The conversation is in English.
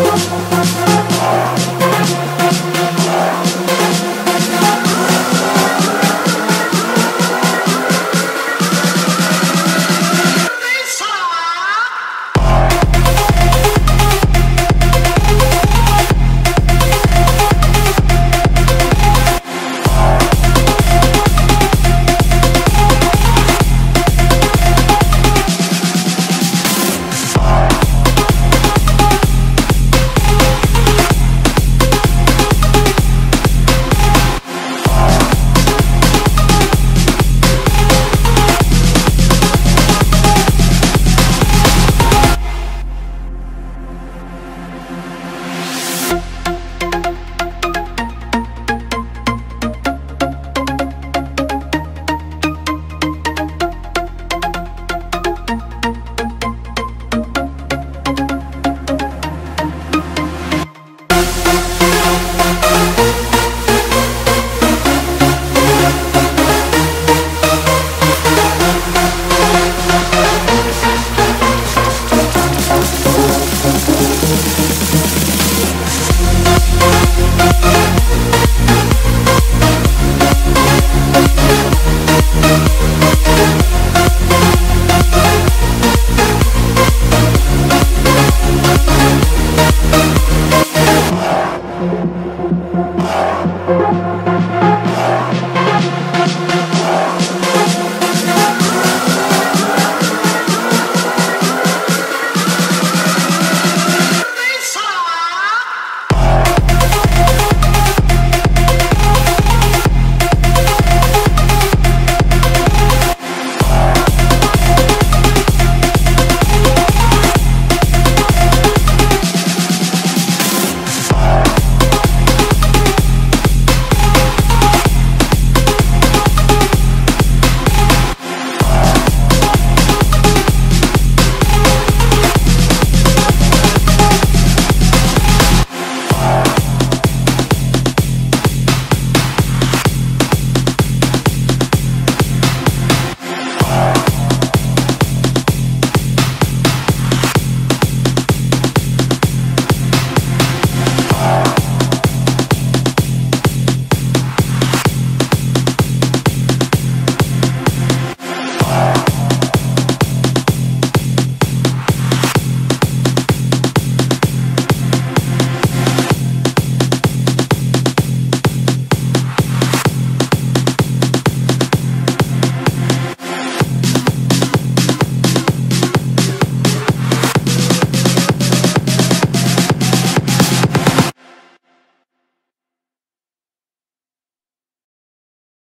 Thank